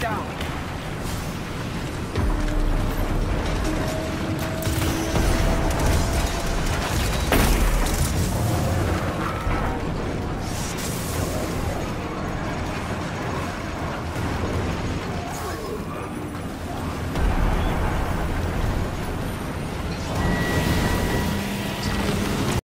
down.